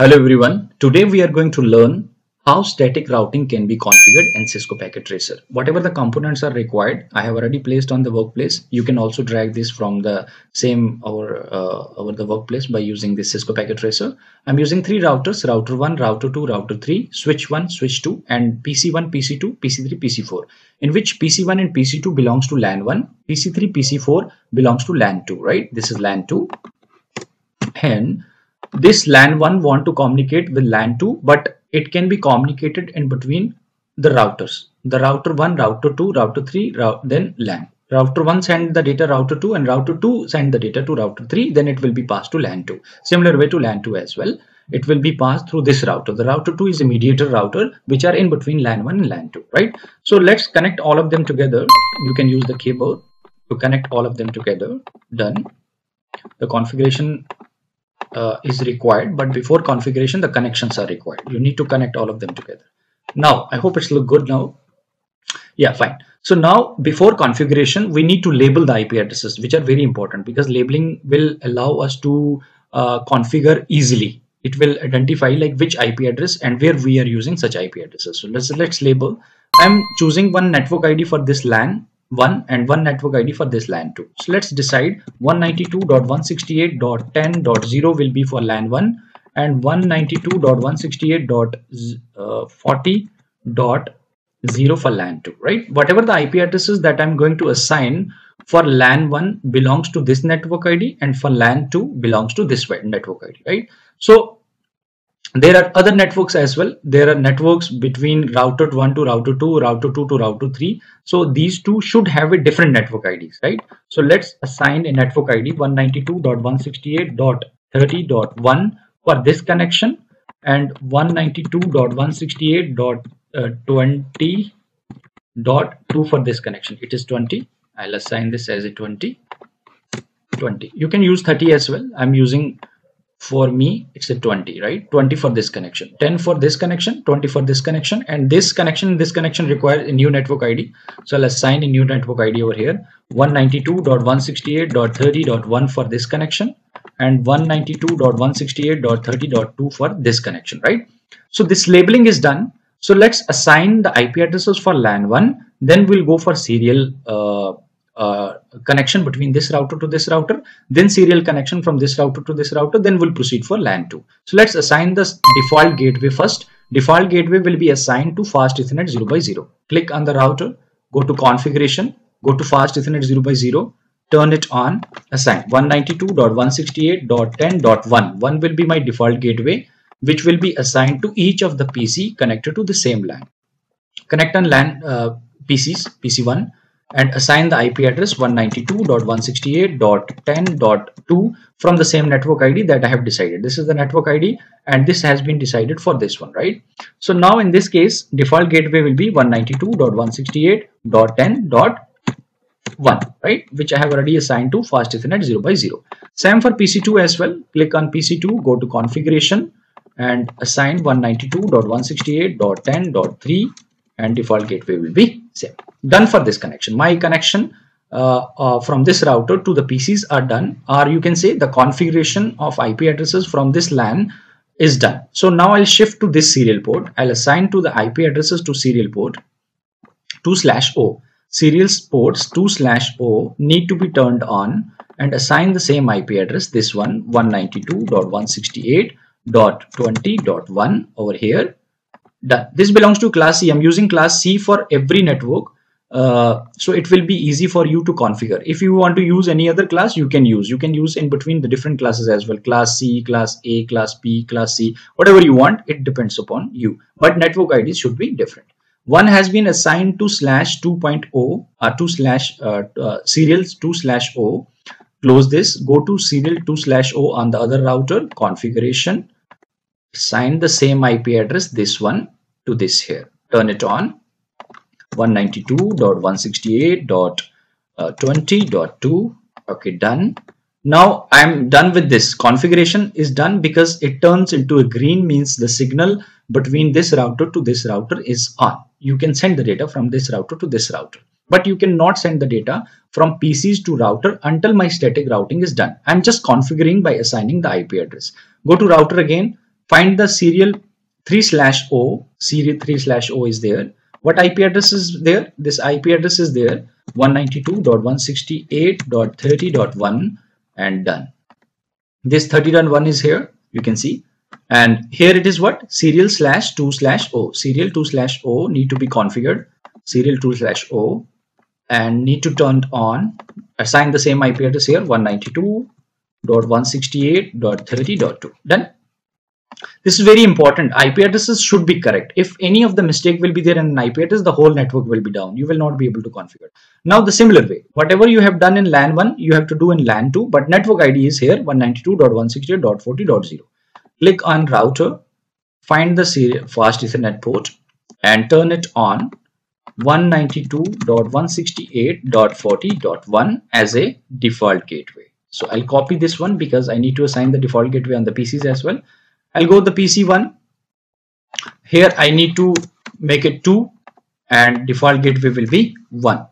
Hello everyone. Today we are going to learn how static routing can be configured in Cisco Packet Tracer. Whatever the components are required, I have already placed on the workplace. You can also drag this from the same over, uh, over the workplace by using this Cisco Packet Tracer. I'm using three routers, router 1, router 2, router 3, switch 1, switch 2 and PC1, PC2, PC3, PC4 in which PC1 and PC2 belongs to LAN 1, PC3, PC4 belongs to LAN 2, right? This is LAN 2 and this LAN 1 want to communicate with LAN 2 but it can be communicated in between the routers. The router 1 router 2 router 3 then LAN. Router 1 send the data router 2 and router 2 send the data to router 3 then it will be passed to LAN 2 similar way to LAN 2 as well. It will be passed through this router. The router 2 is a mediator router which are in between LAN 1 and LAN 2 right? So let's connect all of them together. You can use the keyboard to connect all of them together. Done. The configuration uh, is required but before configuration the connections are required. You need to connect all of them together. Now i hope it's look good now. Yeah fine. So now before configuration we need to label the ip addresses which are very important because labeling will allow us to uh, configure easily. It will identify like which ip address and where we are using such ip addresses. So let's let's label. I'm choosing one network id for this lan 1 and one network ID for this LAN 2. So let's decide 192.168.10.0 will be for LAN 1 and 192.168.40.0 for LAN 2, right? Whatever the IP addresses that I'm going to assign for LAN 1 belongs to this network ID and for LAN 2 belongs to this network ID, right? So there are other networks as well. There are networks between router 1 to router 2 router 2 to router 3 so these two should have a different network ids right? So let's assign a network id 192.168.30.1 for this connection and 192.168.20.2 for this connection. It is 20 i'll assign this as a 20 20 you can use 30 as well. I'm using for me it's a 20 right? 20 for this connection. 10 for this connection 20 for this connection and this connection this connection requires a new network id so i'll assign a new network id over here. 192.168.30.1 for this connection and 192.168.30.2 for this connection right? So this labeling is done. So let's assign the ip addresses for lan 1 then we'll go for serial uh, uh, connection between this router to this router then serial connection from this router to this router then we'll proceed for LAN 2 so let's assign the default gateway first. Default gateway will be assigned to fast ethernet 0 by 0 click on the router go to configuration go to fast ethernet 0 by 0 turn it on assign 192.168.10.1 one will be my default gateway which will be assigned to each of the PC connected to the same LAN. Connect on LAN uh, PCs PC1 and assign the IP address 192.168.10.2 from the same network ID that I have decided. This is the network ID and this has been decided for this one, right? So now in this case, default gateway will be 192.168.10.1, right? Which I have already assigned to fast ethernet 0 by 0. Same for PC2 as well. Click on PC2, go to configuration and assign 192.168.10.3 and default gateway will be same done for this connection. My connection uh, uh, from this router to the PCs are done or you can say the configuration of IP addresses from this LAN is done. So now I'll shift to this serial port. I'll assign to the IP addresses to serial port 2 slash O. Serial ports 2 slash O need to be turned on and assign the same IP address this one 192.168.20.1 over here. Done. This belongs to class C. I'm using class C for every network uh, so it will be easy for you to configure. If you want to use any other class you can use. You can use in between the different classes as well. Class c class a class b class c. Whatever you want it depends upon you. But network ids should be different. One has been assigned to slash 2.0 or uh, 2 slash uh, uh, serials 2 slash o. Close this. Go to serial 2 slash o on the other router. Configuration. Assign the same ip address this one to this here. Turn it on 192.168.20.2 uh, okay done. Now i'm done with this. Configuration is done because it turns into a green means the signal between this router to this router is on. You can send the data from this router to this router. But you cannot send the data from PCs to router until my static routing is done. I'm just configuring by assigning the IP address. Go to router again, find the serial 3 slash O, serial 3 slash O is there. What IP address is there? This IP address is there 192.168.30.1 and done. This 30.1 is here, you can see. And here it is what? Serial slash 2 slash O. Serial 2 slash O need to be configured. Serial 2 slash O and need to turn on. Assign the same IP address here 192.168.30.2. Done. This is very important. IP addresses should be correct. If any of the mistake will be there in an IP address, the whole network will be down. You will not be able to configure. Now the similar way, whatever you have done in LAN 1, you have to do in LAN 2, but network ID is here 192.168.40.0. Click on router, find the fast Ethernet port and turn it on 192.168.40.1 as a default gateway. So I'll copy this one because I need to assign the default gateway on the PCs as well. I'll go the PC one. Here I need to make it 2 and default gateway will be 1.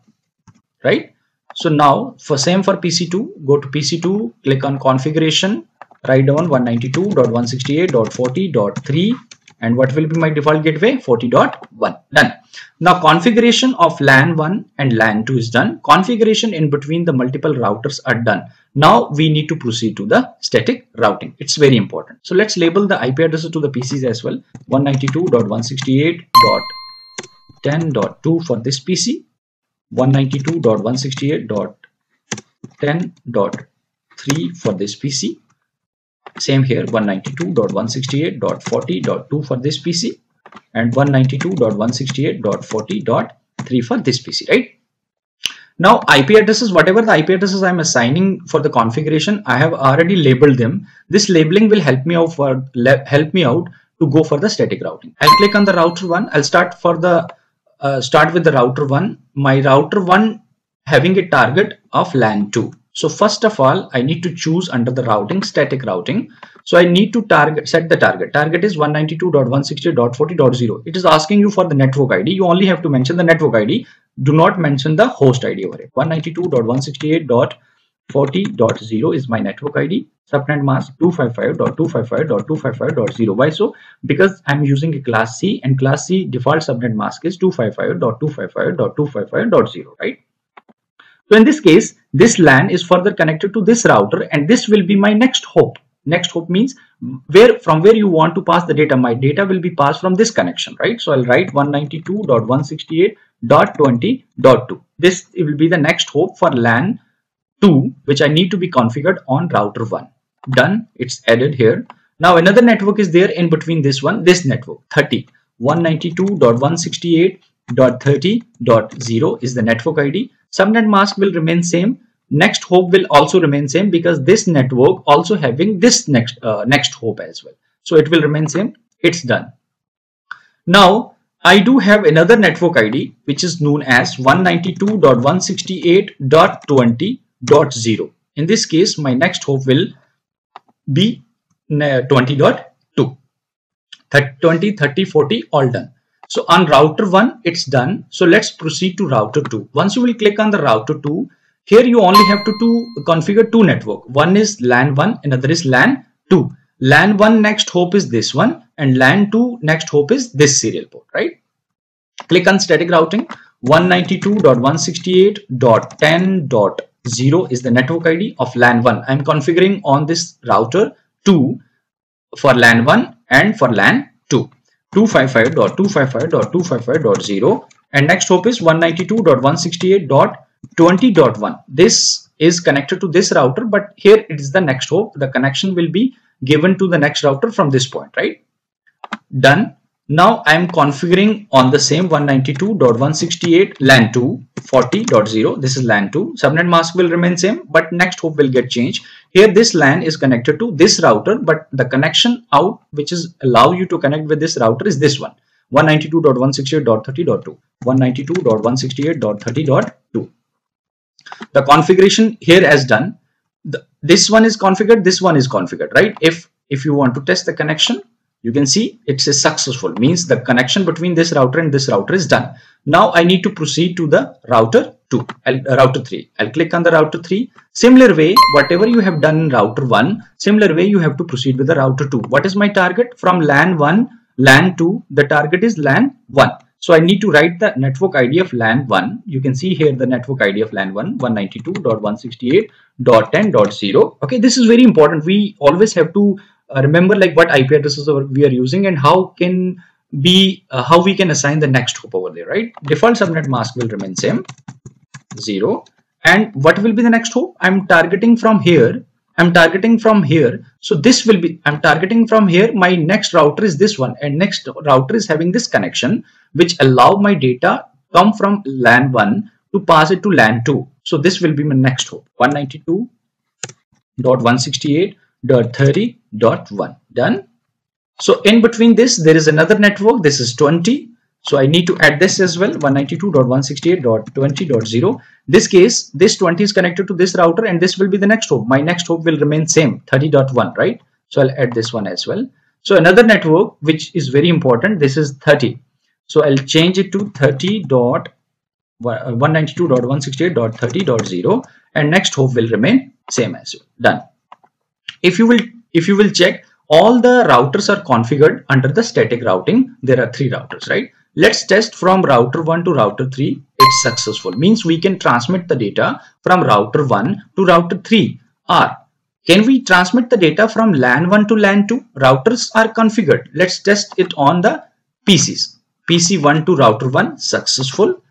Right? So now for same for PC2, go to PC2, click on configuration, write down 192.168.40.3 and what will be my default gateway? 40.1 done. Now configuration of lan 1 and lan 2 is done. Configuration in between the multiple routers are done. Now we need to proceed to the static routing. It's very important. So let's label the ip addresses to the pcs as well. 192.168.10.2 for this pc 192.168.10.3 for this pc same here 192.168.40.2 for this PC and 192.168.40.3 for this PC, right? Now IP addresses, whatever the IP addresses I'm assigning for the configuration, I have already labeled them. This labeling will help me out for help me out to go for the static routing. I'll click on the router one. I'll start for the uh, start with the router one. My router one having a target of LAN 2. So first of all, I need to choose under the routing, static routing. So I need to target, set the target. Target is 192.168.40.0. It is asking you for the network ID. You only have to mention the network ID. Do not mention the host ID over it. 192.168.40.0 is my network ID. Subnet mask 255.255.255.0. Why so? Because I'm using a class C and class C default subnet mask is 255.255.255.0, right? So in this case, this LAN is further connected to this router and this will be my next hop. Next hop means where from where you want to pass the data. My data will be passed from this connection, right? So I'll write 192.168.20.2. This will be the next hop for LAN 2, which I need to be configured on router 1. Done. It's added here. Now another network is there in between this one, this network 30. 192.168.30.0 is the network ID subnet mask will remain same. Next hop will also remain same because this network also having this next uh, next hop as well. So it will remain same. It's done. Now I do have another network ID which is known as 192.168.20.0 in this case my next hop will be 20.2 20 30 40 all done so on router 1, it's done. So let's proceed to router 2. Once you will click on the router 2, here you only have to, to configure two network. One is LAN 1, another is LAN 2. LAN 1 next hop is this one and LAN 2 next hop is this serial port, right? Click on static routing. 192.168.10.0 is the network ID of LAN 1. I'm configuring on this router 2 for LAN 1 and for LAN 2. 255.255.255.0 and next hop is 192.168.20.1 this is connected to this router but here it is the next hop the connection will be given to the next router from this point right? Done now I am configuring on the same 192.168 LAN 2 40.0. This is LAN 2. Subnet mask will remain same, but next hop will get changed. Here this LAN is connected to this router, but the connection out which is allow you to connect with this router is this one. 192.168.30.2. 192.168.30.2. The configuration here as done. The, this one is configured. This one is configured, right? If if you want to test the connection, you can see it says successful means the connection between this router and this router is done. Now i need to proceed to the router 2 I'll, uh, router 3 I'll click on the router 3 similar way whatever you have done in router 1 similar way you have to proceed with the router 2 what is my target? From LAN 1 LAN 2 the target is LAN 1 so I need to write the network ID of LAN 1 you can see here the network ID of LAN 1 192.168.10.0 okay this is very important. We always have to remember like what IP addresses we are using and how can be uh, how we can assign the next hop over there right? Default subnet mask will remain same 0 and what will be the next hop i'm targeting from here. I'm targeting from here. So this will be i'm targeting from here. My next router is this one. And next router is having this connection which allow my data come from lan 1 to pass it to lan 2 so this will be my next hop 192.168.30.1 done so in between this, there is another network. This is 20. So I need to add this as well 192.168.20.0. This case, this 20 is connected to this router and this will be the next hop. My next hop will remain same 30.1, right? So I'll add this one as well. So another network which is very important. This is 30. So I'll change it to 30.192.168.30.0 uh, and next hop will remain same as well. Done. If you will if you will check all the routers are configured under the static routing. There are three routers, right? Let's test from router 1 to router 3. It's successful. Means we can transmit the data from router 1 to router 3. Or can we transmit the data from LAN 1 to LAN 2? Routers are configured. Let's test it on the PCs. PC 1 to router 1 successful.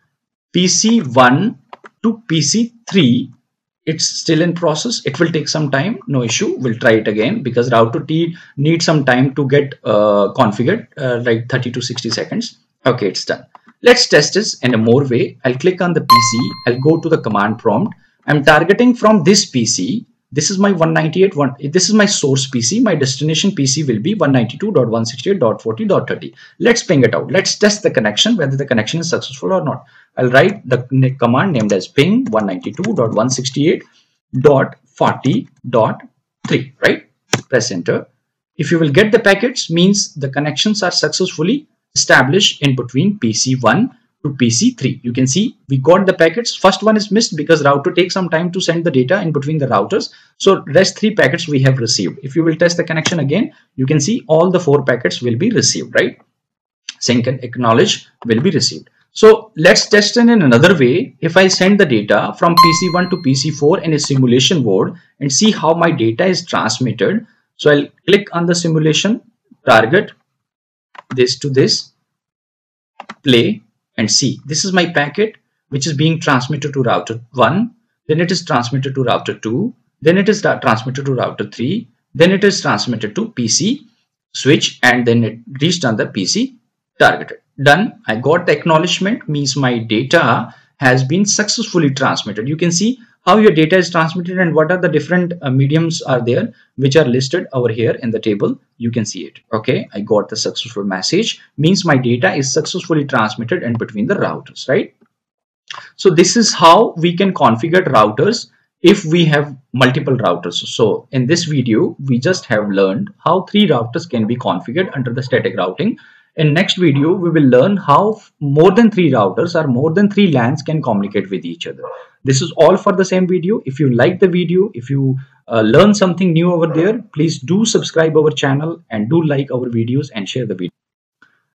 PC 1 to PC 3 it's still in process. It will take some time no issue. We'll try it again because router t needs some time to get uh, configured uh, like 30 to 60 seconds. Okay it's done. Let's test this in a more way. I'll click on the pc i'll go to the command prompt. I'm targeting from this pc this is my 198 one this is my source pc my destination pc will be 192.168.40.30 let's ping it out. Let's test the connection whether the connection is successful or not. I'll write the command named as ping 192.168.40.3 right? Press enter. If you will get the packets means the connections are successfully established in between pc1 to PC3. You can see we got the packets. First one is missed because router takes some time to send the data in between the routers. So rest three packets we have received. If you will test the connection again, you can see all the four packets will be received, right? Sync and acknowledge will be received. So let's test in another way. If I send the data from PC1 to PC4 in a simulation board and see how my data is transmitted. So I'll click on the simulation target this to this play and see this is my packet which is being transmitted to router 1 then it is transmitted to router 2 then it is transmitted to router 3 then it is transmitted to PC switch and then it reached on the PC targeted. Done. I got the acknowledgement means my data has been successfully transmitted. You can see how your data is transmitted and what are the different uh, mediums are there which are listed over here in the table. You can see it. Okay i got the successful message. Means my data is successfully transmitted in between the routers right? So this is how we can configure routers if we have multiple routers. So in this video we just have learned how three routers can be configured under the static routing in next video, we will learn how more than three routers or more than three LANs can communicate with each other. This is all for the same video. If you like the video, if you uh, learn something new over there, please do subscribe our channel and do like our videos and share the video.